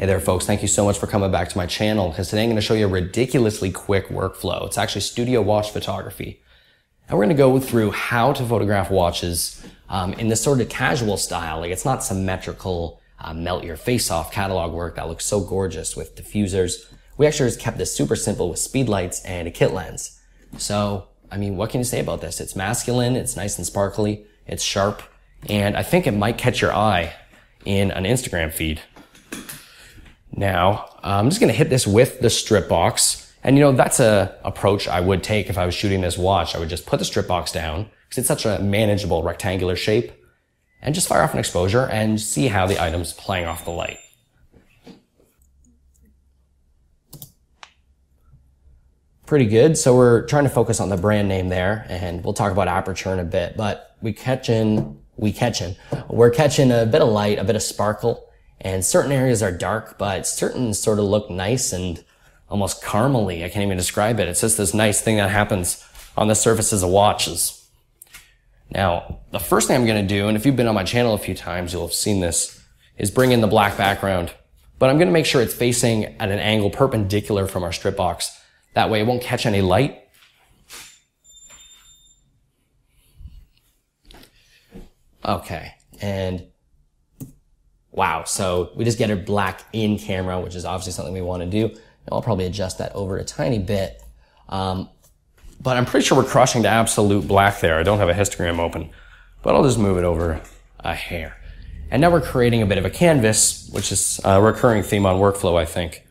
Hey there folks, thank you so much for coming back to my channel because today I'm going to show you a ridiculously quick workflow. It's actually studio watch photography. And we're going to go through how to photograph watches um, in this sort of casual style. Like it's not symmetrical, uh, melt your face off catalog work that looks so gorgeous with diffusers. We actually just kept this super simple with speed lights and a kit lens. So, I mean, what can you say about this? It's masculine, it's nice and sparkly, it's sharp, and I think it might catch your eye in an Instagram feed. Now, I'm just going to hit this with the strip box. And you know, that's a approach I would take if I was shooting this watch. I would just put the strip box down because it's such a manageable rectangular shape and just fire off an exposure and see how the item's playing off the light. Pretty good. So we're trying to focus on the brand name there and we'll talk about aperture in a bit, but we catching, we catching, we're catching a bit of light, a bit of sparkle and certain areas are dark, but certain sort of look nice and almost caramely. I can't even describe it. It's just this nice thing that happens on the surfaces of watches. Now, the first thing I'm going to do, and if you've been on my channel a few times, you'll have seen this, is bring in the black background. But I'm going to make sure it's facing at an angle perpendicular from our strip box. That way it won't catch any light. Okay. And wow. So we just get a black in camera, which is obviously something we want to do. I'll probably adjust that over a tiny bit. Um, but I'm pretty sure we're crushing to absolute black there. I don't have a histogram open, but I'll just move it over a hair. And now we're creating a bit of a canvas, which is a recurring theme on workphlo, I think,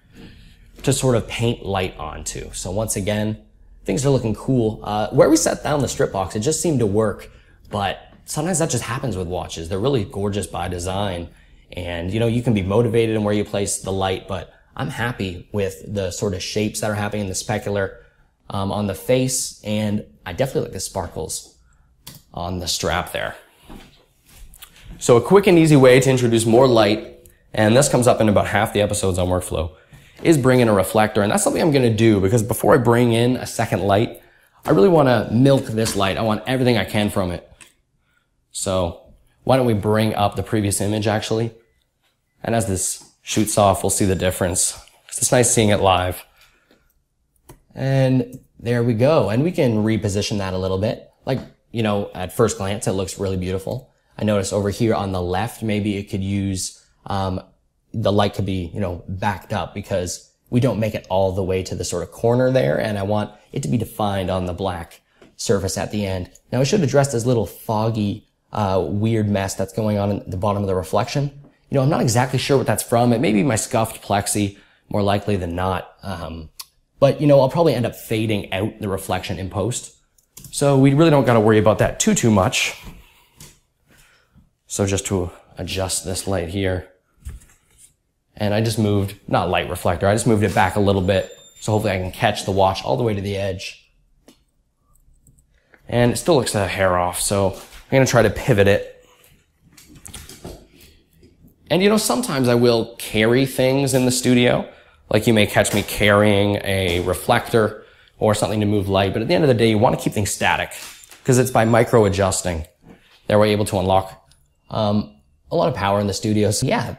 to sort of paint light onto. So once again, things are looking cool. Uh, where we set down the strip box, it just seemed to work, but sometimes that just happens with watches. They're really gorgeous by design. And, you know, you can be motivated in where you place the light, but I'm happy with the sort of shapes that are happening in the specular um, on the face, and I definitely like the sparkles on the strap there. So a quick and easy way to introduce more light, and this comes up in about half the episodes on workphlo, is bring in a reflector. And that's something I'm going to do because before I bring in a second light, I really want to milk this light. I want everything I can from it. So why don't we bring up the previous image actually? And as this shoots off, we'll see the difference. It's nice seeing it live. And there we go. And we can reposition that a little bit. Like, you know, at first glance, it looks really beautiful. I notice over here on the left, maybe it could use, um, the light could be, you know, backed up because we don't make it all the way to the sort of corner there. And I want it to be defined on the black surface at the end. Now I should address this little foggy, uh, weird mess that's going on at the bottom of the reflection. You know, I'm not exactly sure what that's from. It may be my scuffed plexi, more likely than not. Um, but, you know, I'll probably end up fading out the reflection in post. So we really don't got to worry about that too, too much. So just to adjust this light here. And I just moved, not light reflector, I just moved it back a little bit. So hopefully I can catch the watch all the way to the edge. And it still looks a hair off. So I'm going to try to pivot it and you know, sometimes I will carry things in the studio. Like you may catch me carrying a reflector or something to move light. But at the end of the day, you want to keep things static because it's by micro adjusting that we're able to unlock um, a lot of power in the studio. So yeah,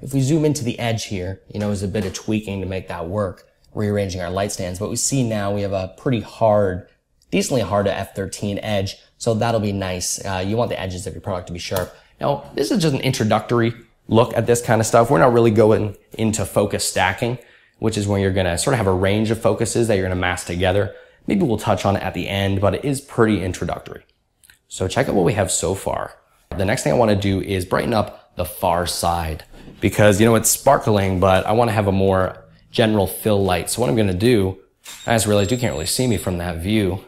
if we zoom into the edge here, you know, there's a bit of tweaking to make that work, rearranging our light stands. But we see now we have a pretty hard, decently hard to F13 edge. So that'll be nice. Uh, you want the edges of your product to be sharp. Now, this is just an introductory look at this kind of stuff. We're not really going into focus stacking, which is when you're going to sort of have a range of focuses that you're going to mass together. Maybe we'll touch on it at the end, but it is pretty introductory. So check out what we have so far. The next thing I want to do is brighten up the far side because, you know, it's sparkling, but I want to have a more general fill light. So what I'm going to do, I just realized you can't really see me from that view.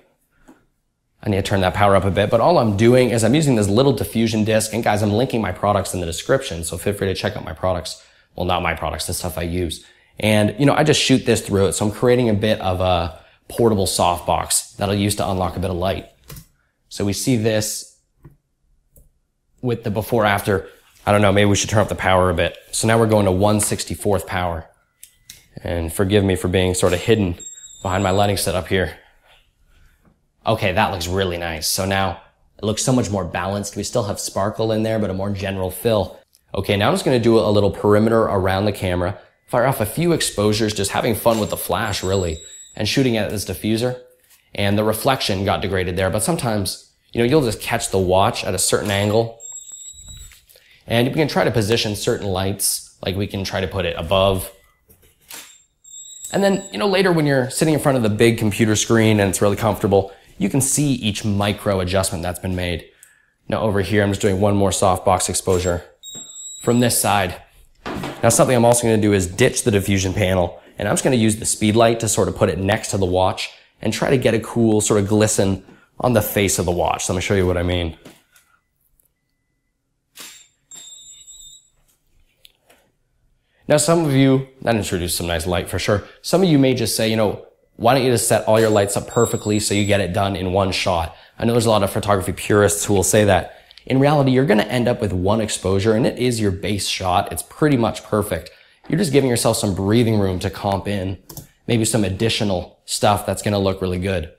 I need to turn that power up a bit, but all I'm doing is I'm using this little diffusion disc. And guys, I'm linking my products in the description. So feel free to check out my products. Well, not my products, the stuff I use. And, you know, I just shoot this through it. So I'm creating a bit of a portable softbox that I'll use to unlock a bit of light. So we see this with the before after. I don't know, maybe we should turn up the power a bit. So now we're going to 164th power. And forgive me for being sort of hidden behind my lighting setup here okay, that looks really nice. So now it looks so much more balanced. We still have sparkle in there, but a more general fill. Okay, now I'm just going to do a little perimeter around the camera, fire off a few exposures, just having fun with the flash really, and shooting at this diffuser. And the reflection got degraded there, but sometimes, you know, you'll just catch the watch at a certain angle. And we can try to position certain lights, like we can try to put it above. And then, you know, later when you're sitting in front of the big computer screen and it's really comfortable, you can see each micro adjustment that's been made. Now over here, I'm just doing one more softbox exposure from this side. Now something I'm also going to do is ditch the diffusion panel and I'm just going to use the speed light to sort of put it next to the watch and try to get a cool sort of glisten on the face of the watch. So let me show you what I mean. Now some of you, that introduced some nice light for sure. Some of you may just say, you know, why don't you just set all your lights up perfectly so you get it done in one shot? I know there's a lot of photography purists who will say that. In reality, you're going to end up with one exposure and it is your base shot. It's pretty much perfect. You're just giving yourself some breathing room to comp in maybe some additional stuff that's going to look really good.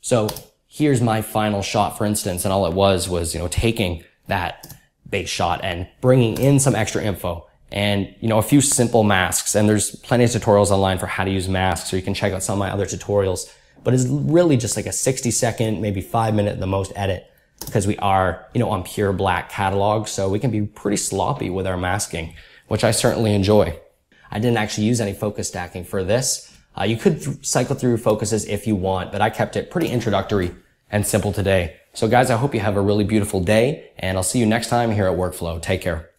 So here's my final shot, for instance, and all it was was, you know, taking that base shot and bringing in some extra info and, you know, a few simple masks. And there's plenty of tutorials online for how to use masks, so you can check out some of my other tutorials. But it's really just like a 60 second, maybe five minute the most edit because we are, you know, on pure black catalog. So we can be pretty sloppy with our masking, which I certainly enjoy. I didn't actually use any focus stacking for this. Uh, you could th- cycle through focuses if you want, but I kept it pretty introductory and simple today. So guys, I hope you have a really beautiful day and I'll see you next time here at Workphlo. Take care.